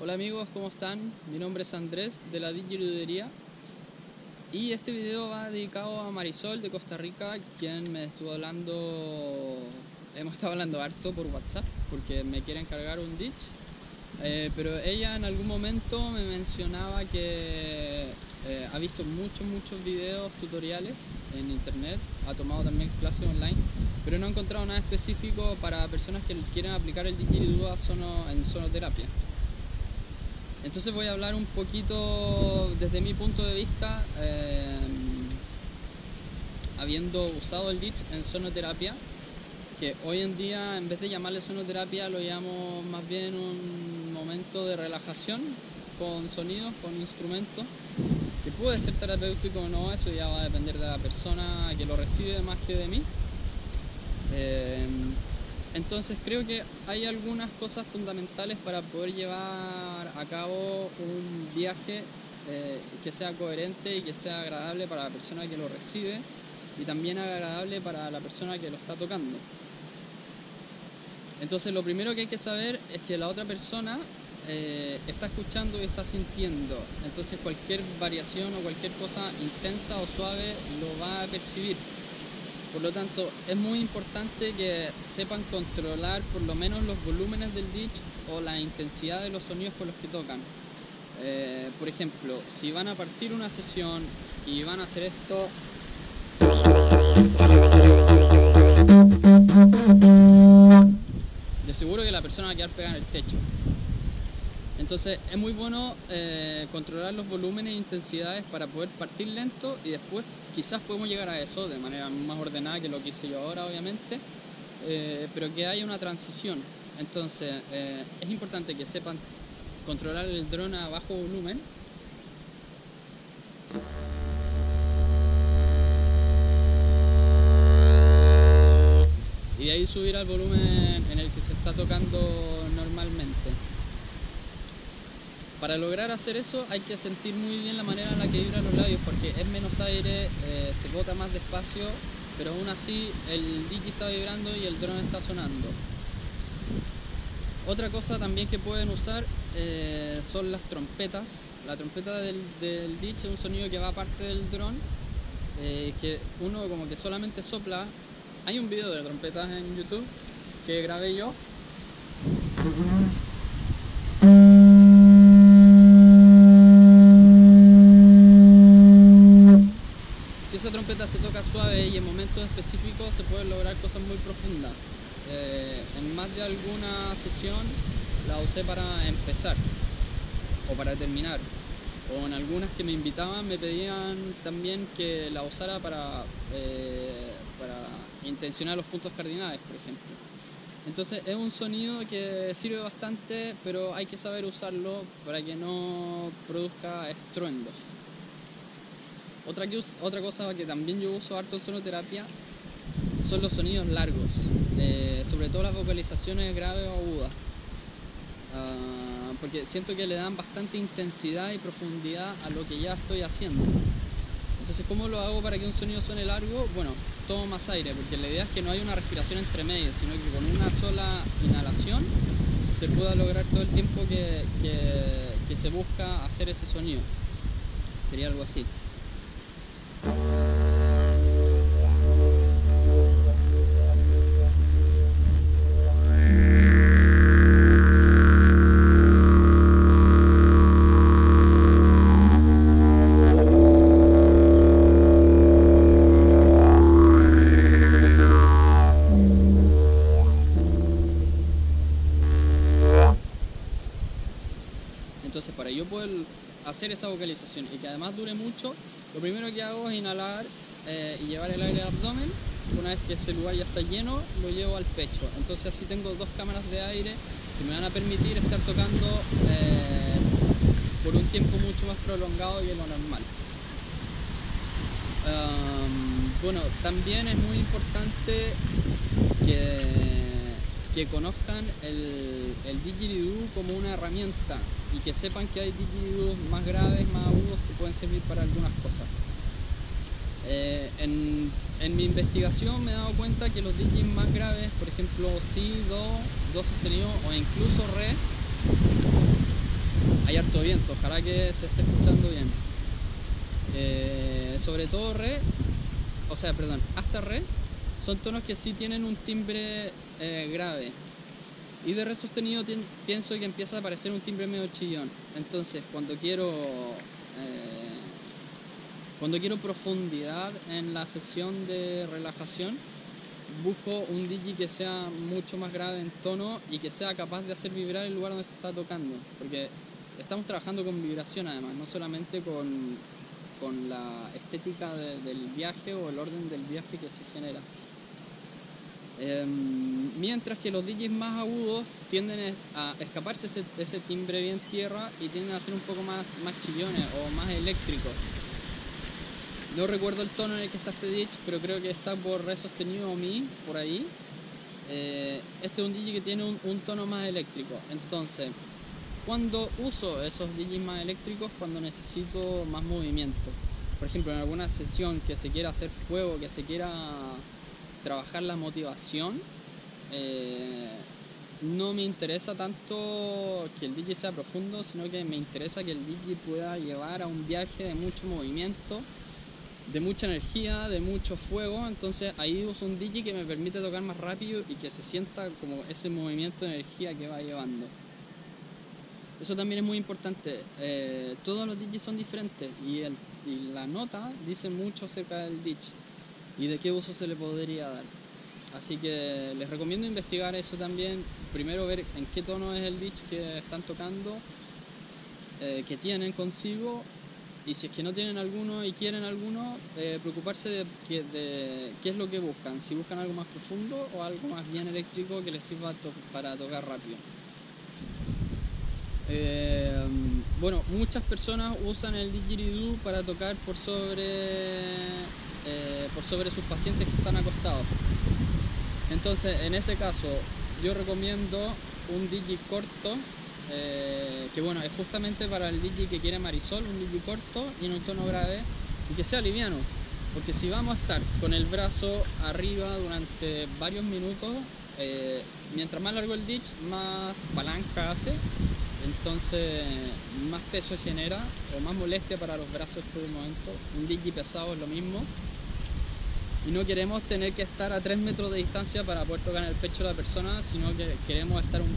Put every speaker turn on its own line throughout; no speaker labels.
Hola amigos, ¿cómo están? Mi nombre es Andrés de la Digiludería y este video va dedicado a Marisol de Costa Rica, quien me estuvo hablando, hemos estado hablando harto por WhatsApp porque me quiere encargar un ditch, eh, pero ella en algún momento me mencionaba que eh, ha visto muchos, muchos videos tutoriales en internet, ha tomado también clases online, pero no ha encontrado nada específico para personas que quieren aplicar el didgeridoo en sonoterapia. Entonces voy a hablar un poquito desde mi punto de vista, eh, habiendo usado el ditch en sonoterapia, que hoy en día en vez de llamarle sonoterapia lo llamo más bien un momento de relajación con sonidos, con instrumentos, que puede ser terapéutico o no, eso ya va a depender de la persona que lo recibe más que de mí. Eh, entonces creo que hay algunas cosas fundamentales para poder llevar a cabo un viaje eh, que sea coherente y que sea agradable para la persona que lo recibe y también agradable para la persona que lo está tocando. Entonces lo primero que hay que saber es que la otra persona eh, está escuchando y está sintiendo. Entonces cualquier variación o cualquier cosa intensa o suave lo va a percibir. Por lo tanto, es muy importante que sepan controlar por lo menos los volúmenes del ditch o la intensidad de los sonidos con los que tocan. Eh, por ejemplo, si van a partir una sesión y van a hacer esto... De seguro que la persona va a quedar pegada en el techo. Entonces es muy bueno eh, controlar los volúmenes e intensidades para poder partir lento y después quizás podemos llegar a eso de manera más ordenada que lo que hice yo ahora obviamente, eh, pero que haya una transición. Entonces eh, es importante que sepan controlar el dron a bajo volumen. Y de ahí subir al volumen en el que se está tocando normalmente. Para lograr hacer eso hay que sentir muy bien la manera en la que vibran los labios porque es menos aire, eh, se bota más despacio, pero aún así el digi está vibrando y el drone está sonando. Otra cosa también que pueden usar eh, son las trompetas. La trompeta del, del es un sonido que va aparte del drone, eh, que uno como que solamente sopla. Hay un video de trompetas en YouTube que grabé yo. Momentos específicos se pueden lograr cosas muy profundas. Eh, en más de alguna sesión la usé para empezar o para terminar. O en algunas que me invitaban me pedían también que la usara para, eh, para intencionar los puntos cardinales, por ejemplo. Entonces es un sonido que sirve bastante, pero hay que saber usarlo para que no produzca estruendos. Otra, cosa que también yo uso harto en sonoterapia son los sonidos largos, eh, sobre todo las vocalizaciones graves o agudas, ah, porque siento que le dan bastante intensidad y profundidad a lo que ya estoy haciendo. Entonces, ¿cómo lo hago para que un sonido suene largo? Bueno, tomo más aire, porque la idea es que no hay una respiración entre medio, sino que con una sola inhalación se pueda lograr todo el tiempo que, que se busca hacer ese sonido. Sería algo así. Entonces para yo poder hacer esa vocalización y que además dure mucho, lo primero que hago es inhalar eh, y llevar el aire al abdomen. Una vez que ese lugar ya está lleno, lo llevo al pecho. Entonces así tengo dos cámaras de aire que me van a permitir estar tocando eh, por un tiempo mucho más prolongado que lo normal. bueno, también es muy importante que que conozcan el, el como una herramienta y que sepan que hay didgeridoo más graves, más agudos que pueden servir para algunas cosas. Eh, en, mi investigación me he dado cuenta que los didgeridoos más graves, por ejemplo si, do, do sostenido o incluso re, hay harto viento, ojalá que se esté escuchando bien. Eh, sobre todo re, o sea, perdón, hasta re, son tonos que sí tienen un timbre eh, grave. Y de re sostenido pienso que empieza a aparecer un timbre medio chillón. Entonces, cuando quiero eh, cuando quiero profundidad en la sesión de relajación, busco un DJ que sea mucho más grave en tono y que sea capaz de hacer vibrar el lugar donde se está tocando. Porque estamos trabajando con vibración además, no solamente con, con la estética del viaje o el orden del viaje que se genera. Em, mientras que los DJs más agudos tienden a escaparse de ese, timbre bien tierra y tienden a ser un poco más, más chillones o más eléctricos. No recuerdo el tono en el que está este DJ, pero creo que está por re sostenido o mi, por ahí. Eh, este es un DJ que tiene un, tono más eléctrico. Entonces, cuando uso esos DJs más eléctricos, cuando necesito más movimiento. Por ejemplo, en alguna sesión que se quiera hacer fuego, que se quiera trabajar la motivación, eh, no me interesa tanto que el DJ sea profundo, sino que me interesa que el DJ pueda llevar a un viaje de mucho movimiento, de mucha energía, de mucho fuego. Entonces ahí uso un DJ que me permite tocar más rápido y que se sienta como ese movimiento de energía que va llevando. Eso también es muy importante. Eh, todos los DJs son diferentes y, el, y la nota dice mucho acerca del DJ y de qué uso se le podría dar. Así que les recomiendo investigar eso también. Primero ver en qué tono es el ditch que están tocando, eh, que tienen consigo. Y si es que no tienen alguno y quieren alguno, eh, preocuparse de, qué es lo que buscan. Si buscan algo más profundo o algo más bien eléctrico que les sirva para tocar rápido. Eh, bueno, muchas personas usan el didgeridoo para tocar por sobre eh, por sobre sus pacientes que están acostados. Entonces, en ese caso, yo recomiendo un digi corto, eh, que bueno, es justamente para el digi que quiere Marisol, un digi corto y en un tono grave y que sea liviano. Porque si vamos a estar con el brazo arriba durante varios minutos, eh, mientras más largo el ditch, más palanca hace, entonces más peso genera o más molestia para los brazos por un momento. Un digi pesado es lo mismo, y no queremos tener que estar a 3 metros de distancia para poder tocar el pecho de la persona, sino que queremos estar un,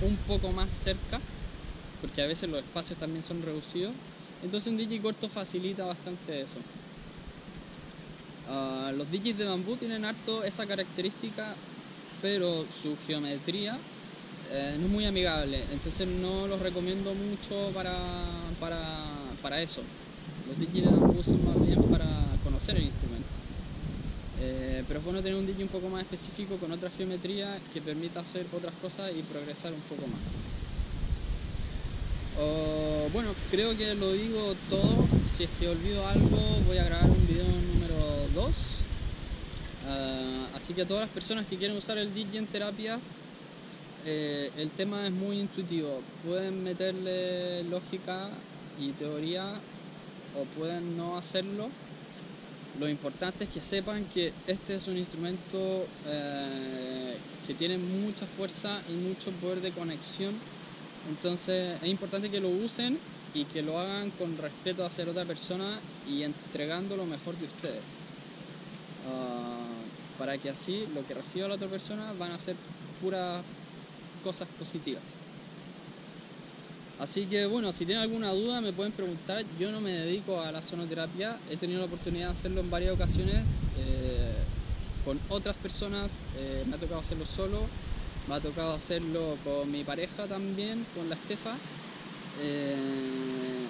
un poco más cerca, porque a veces los espacios también son reducidos. Entonces un DJ corto facilita bastante eso. Ah, los DJs de bambú tienen harto esa característica, pero su geometría eh, no es muy amigable, entonces no los recomiendo mucho para, para, para eso. Los DJs de bambú son más bien para conocer el instrumento. Eh, pero es bueno tener un DJ un poco más específico con otra geometría que permita hacer otras cosas y progresar un poco más. bueno, creo que lo digo todo. Si es que olvido algo, voy a grabar un video número 2. Ah, así que a todas las personas que quieren usar el DJ en terapia, eh, el tema es muy intuitivo. Pueden meterle lógica y teoría o pueden no hacerlo lo importante es que sepan que este es un instrumento eh, que tiene mucha fuerza y mucho poder de conexión. Entonces es importante que lo usen y que lo hagan con respeto hacia otra persona y entregando lo mejor de ustedes. Ah, para que así lo que reciba la otra persona van a ser puras cosas positivas. Así que bueno, si tienen alguna duda me pueden preguntar. Yo no me dedico a la sonoterapia, he tenido la oportunidad de hacerlo en varias ocasiones eh, con otras personas, eh, me ha tocado hacerlo solo, me ha tocado hacerlo con mi pareja también, con la Estefa. Eh,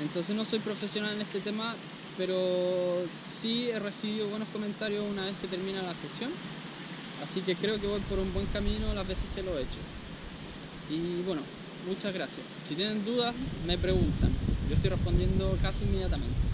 entonces no soy profesional en este tema, pero sí he recibido buenos comentarios una vez que termina la sesión. Así que creo que voy por un buen camino las veces que lo he hecho. Y bueno, Muchas gracias. Si tienen dudas, me preguntan. Yo estoy respondiendo casi inmediatamente.